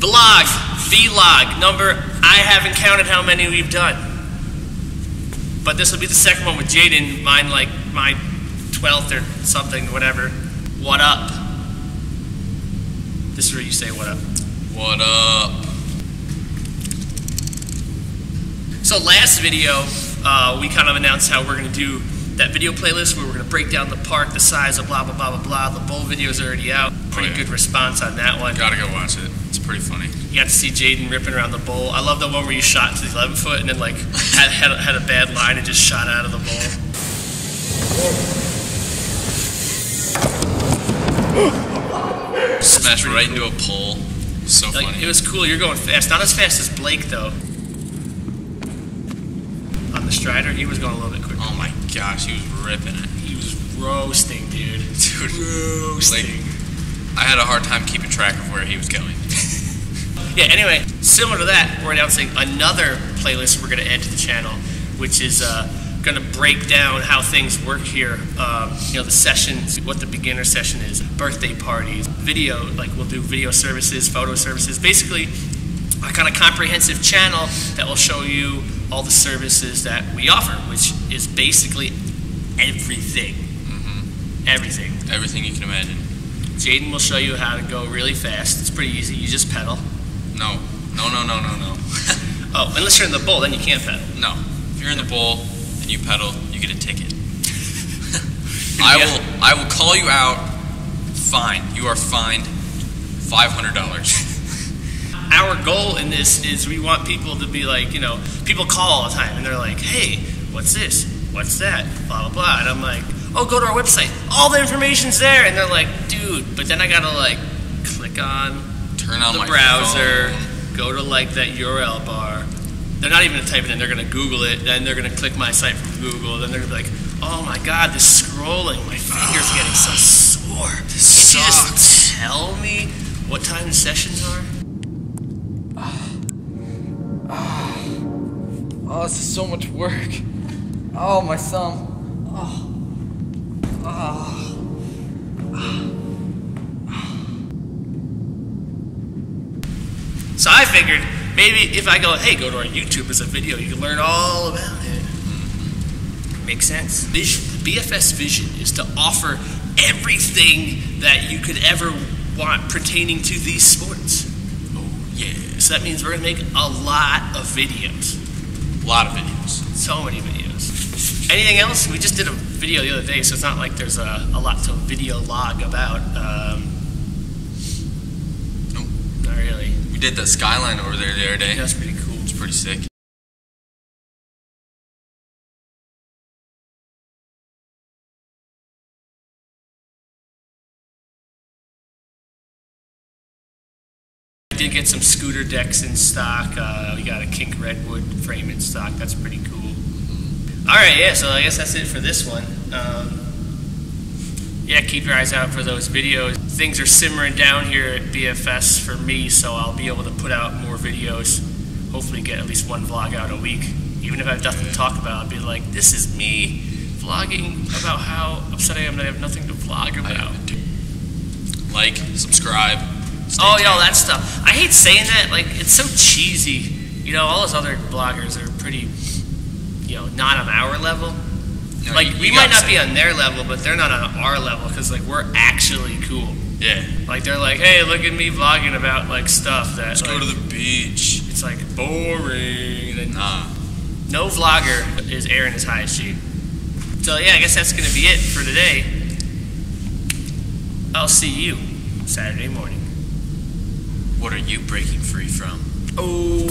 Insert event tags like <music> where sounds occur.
Vlog, vlog number. I haven't counted how many we've done, but this will be the second one with Jayden. Mine like my twelfth or something, whatever. What up? This is where you say what up. What up? So last video, uh, we kind of announced how we're going to do that video playlist where we're going to break down the park, the size of blah blah blah blah blah. The bowl video is already out. Pretty Oh, yeah. good response on that one. Gotta go watch it. Pretty funny. You got to see Jayden ripping around the bowl. I love the one where you shot to the 11 foot and then like had, had, had a bad line and just shot out of the bowl. <gasps> Smashed right into a pole. So Like, funny. it was cool. You're going fast. Not as fast as Blake though. On the Strider, he was going a little bit quicker. oh my gosh, he was ripping it. He was roasting, dude. Dude, Roasting. I had a hard time keeping track of where he was going. Yeah, anyway, similar to that, we're announcing another playlist we're going to add to the channel, which is uh, going to break down how things work here. Um, you know, the sessions, what the beginner session is, birthday parties, video, like we'll do video services, photo services, basically a kind of comprehensive channel that will show you all the services that we offer, which is basically everything. Everything. Everything you can imagine. Jayden will show you how to go really fast. It's pretty easy. You just pedal. No. No, no, no, no, no. <laughs> Oh, unless you're in the bowl, then you can't pedal. no. If you're in the bowl and you pedal, you get a ticket. <laughs> I Yeah. will I will call you out. Fine. You are fined five hundred dollars. <laughs> our goal in this is we want people to be like, you know, people call all the time and they're like, hey, what's this? What's that? Blah, blah, blah. And I'm like, oh, go to our website. All the information's there. And they're like, dude, but then I gotta like click on Turn on the my browser, phone. go to like that URL bar. They're not even gonna type it in, they're gonna Google it, then they're gonna click my site from Google, then they're gonna be like, oh my god, this scrolling, my finger's <sighs> getting so sore. Can't you just tell me what time the sessions are? <sighs> Oh, this is so much work. Oh, my thumb. Oh. Oh. So I figured maybe if I go, hey, go to our YouTube as a video, you can learn all about it. Makes sense. Vision, BFS Vision is to offer everything that you could ever want pertaining to these sports. Oh yeah. So that means we're gonna make a lot of videos. A lot of videos. So many videos. Anything else? We just did a video the other day, so it's not like there's a, a lot to video log about. Um, Nope. not We did that skyline over there the other day. That's pretty cool. It's pretty sick. I did get some scooter decks in stock. Uh, we got a Kink Redwood frame in stock. That's pretty cool. All right, yeah. So I guess that's it for this one. Um, yeah, keep your eyes out for those videos. Things are simmering down here at BFS for me, so I'll be able to put out more videos. Hopefully, get at least one vlog out a week. Even if I have nothing to talk about, I'll be like, "This is me vlogging about how upset I am that I have nothing to vlog about." Like, subscribe. Oh, tuned. yo, that stuff. I hate saying that. Like, it's so cheesy. You know, all those other bloggers are pretty, you know, not on our level. No, like, you- we you might not be on their level, but they're not on our level because, like, we're actually cool. Yeah. Like, they're like, hey, look at me vlogging about, like, stuff that, Let's go to the beach. it's, like, boring. And Nah. no vlogger is Aaron as high as she. So, yeah, I guess that's going to be it for today. I'll see you Saturday morning. What are you breaking free from? Oh.